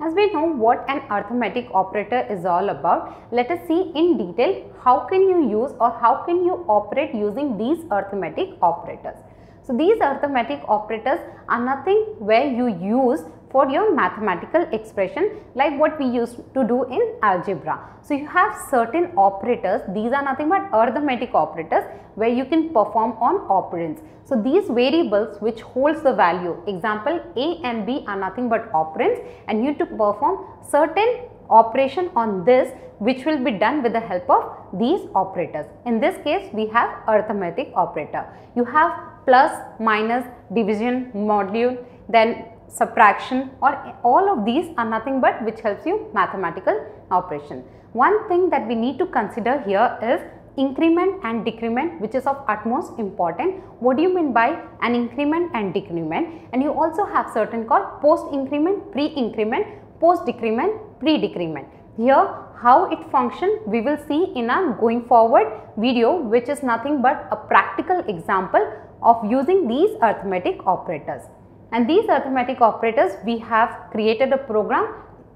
As we know what an arithmetic operator is all about, let us see in detail how can you use or how can you operate using these arithmetic operators. So, these arithmetic operators are nothing where you use for your mathematical expression like what we used to do in algebra. So, you have certain operators, these are nothing but arithmetic operators where you can perform on operands. So, these variables which holds the value, example A and B are nothing but operands and you to perform certain operation on this which will be done with the help of these operators. In this case, we have arithmetic operator. You have plus, minus, division, module, then subtraction or all of these are nothing but which helps you mathematical operation. One thing that we need to consider here is increment and decrement which is of utmost important. What do you mean by an increment and decrement? And you also have certain called post increment, pre increment, post decrement, pre decrement. Here how it function we will see in a going forward video which is nothing but a practical example of using these arithmetic operators. And these arithmetic operators we have created a program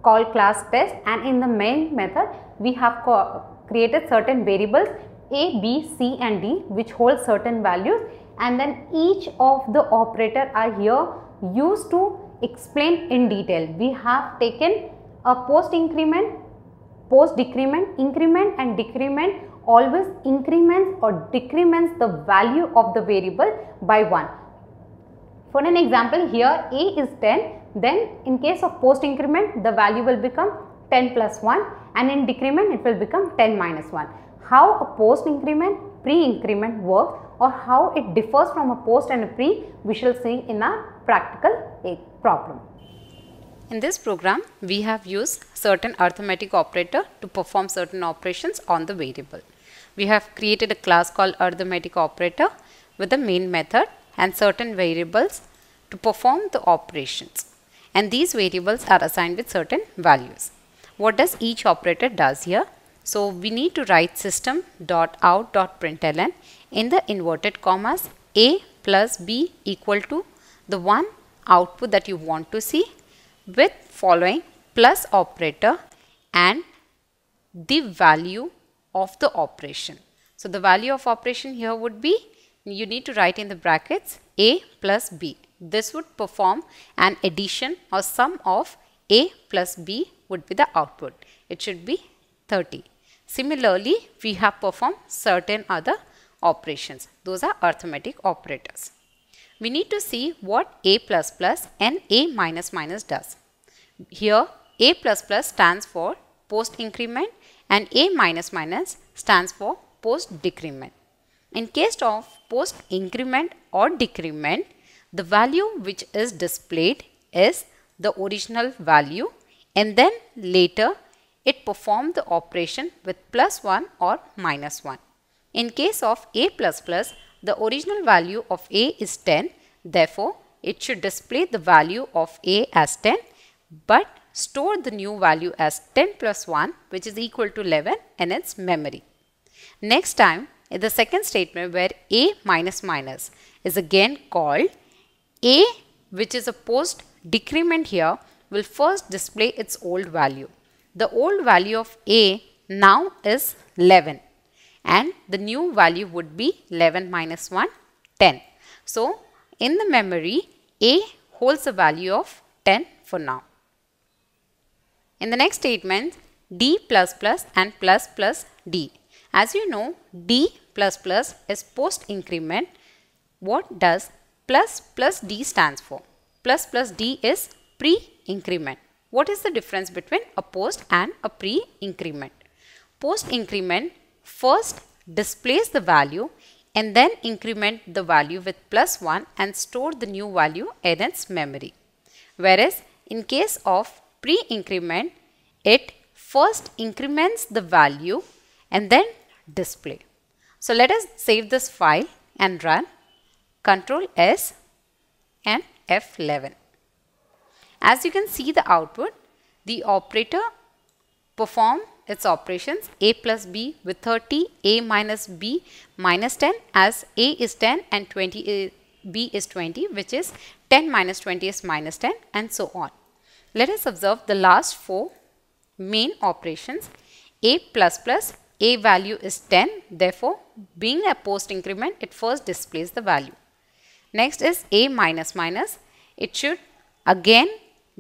called class test and in the main method we have created certain variables a, B, C and D which hold certain values and then each of the operator are here used to explain in detail. We have taken a post increment, post decrement, increment and decrement always increments or decrements the value of the variable by 1. For an example here A is 10 then in case of post increment the value will become 10 plus 1 and in decrement it will become 10 minus 1. How a post increment pre increment works or how it differs from a post and a pre we shall see in a practical problem. In this program, we have used certain arithmetic operator to perform certain operations on the variable. We have created a class called arithmetic operator with the main method and certain variables to perform the operations. And these variables are assigned with certain values. What does each operator does here? So we need to write system.out.println in the inverted commas a plus b equal to the one output that you want to see with following plus operator and the value of the operation. So the value of operation here would be you need to write in the brackets a plus b. This would perform an addition or sum of a plus b would be the output. It should be 30. Similarly, we have performed certain other operations. Those are arithmetic operators we need to see what A++ and A minus does. Here A++ plus stands for post increment and A minus stands for post decrement. In case of post increment or decrement, the value which is displayed is the original value and then later it performed the operation with plus 1 or minus 1. In case of A++, the original value of A is 10. Therefore, it should display the value of A as 10 but store the new value as 10 plus 1 which is equal to 11 in its memory. Next time, the second statement where A minus minus is again called, A which is a post decrement here will first display its old value. The old value of A now is 11 and the new value would be 11 minus 1, 10. So, in the memory, A holds a value of 10 for now. In the next statement, D plus plus and plus plus D. As you know, D plus plus is post increment. What does plus plus D stands for? Plus plus D is pre-increment. What is the difference between a post and a pre-increment? Post increment first displays the value and then increment the value with plus 1 and store the new value in its memory. Whereas in case of pre-increment, it first increments the value and then display. So let us save this file and run Control S and F11. As you can see the output, the operator perform its operations a plus b with 30, a minus b minus 10 as a is 10 and 20 eh, b is 20 which is 10 minus 20 is minus 10 and so on. Let us observe the last four main operations. A plus plus, A value is 10. Therefore, being a post increment, it first displays the value. Next is A minus minus. It should again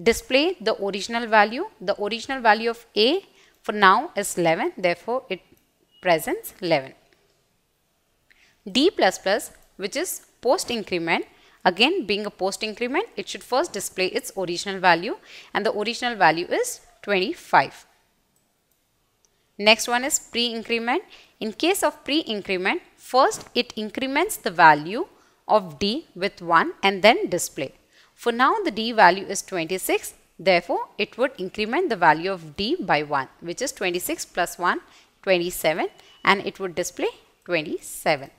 display the original value. The original value of A for now is 11. Therefore, it presents 11. D plus plus which is post increment again being a post increment it should first display its original value and the original value is 25. Next one is pre-increment. In case of pre-increment, first it increments the value of D with 1 and then display. For now the D value is 26. Therefore, it would increment the value of D by 1 which is 26 plus 1 27 and it would display 27.